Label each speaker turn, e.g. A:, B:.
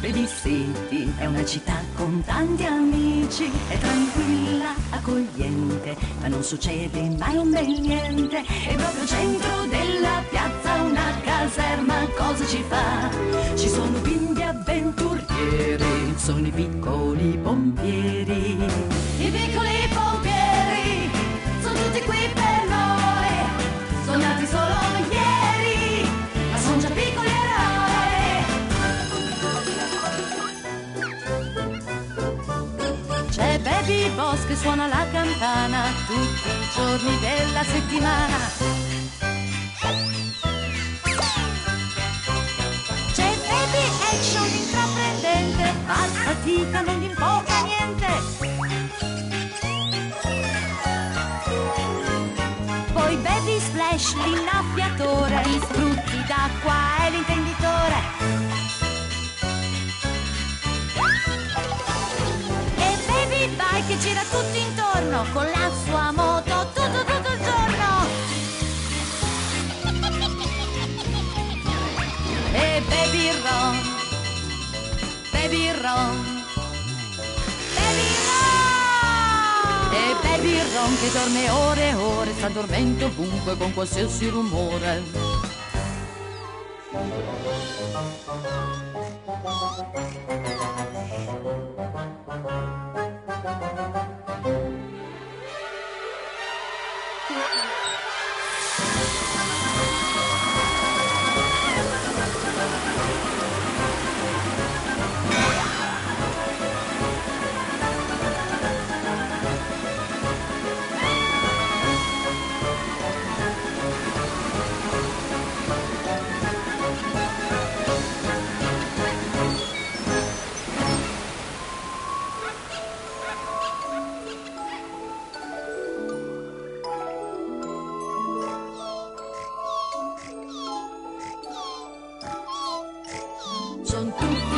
A: Doggy City è una città con tanti amici, è tranquilla, accogliente, ma non succede mai un bel niente. È proprio centro della piazza una caserma, cosa ci fa? Ci sono bimbi avventurieri, sono i piccoli pompieri. Che suona la campana tutti i giorni della settimana. C'è Baby Action intraprendente, fa fatica, non gli importa niente. Poi Baby Splash, l'innaffiatore, gli sprutti d'acqua è l'intenditore. Gira tutto intorno con la sua moto tutto tutto il giorno. E Baby Ron, Baby Ron, Baby Ron! E Baby Ron che dorme ore e ore, sta dormendo ovunque con qualsiasi rumore. son tu